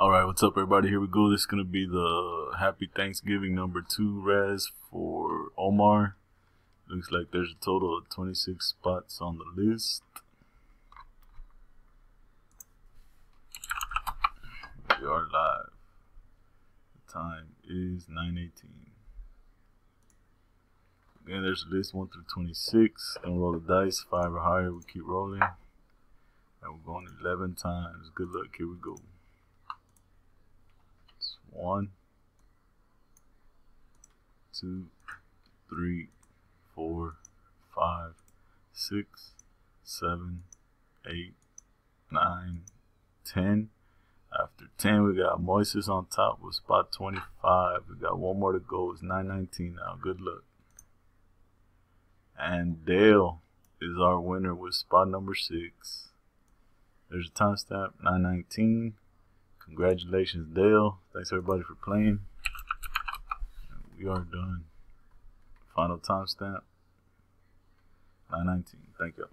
All right, what's up, everybody? Here we go. This is gonna be the Happy Thanksgiving number two res for Omar. Looks like there's a total of 26 spots on the list. We are live. The time is 9:18. Again, there's a list one through 26. Gonna roll the dice, five or higher. We keep rolling, and we're going 11 times. Good luck. Here we go. One, two, three, four, five, six, seven, eight, nine, ten. After 10, we got Moises on top with spot 25. We got one more to go. It's 919 now. Good luck. And Dale is our winner with spot number 6. There's a timestamp 919. Congratulations, Dale. Thanks everybody for playing. We are done. Final timestamp 919. Thank you.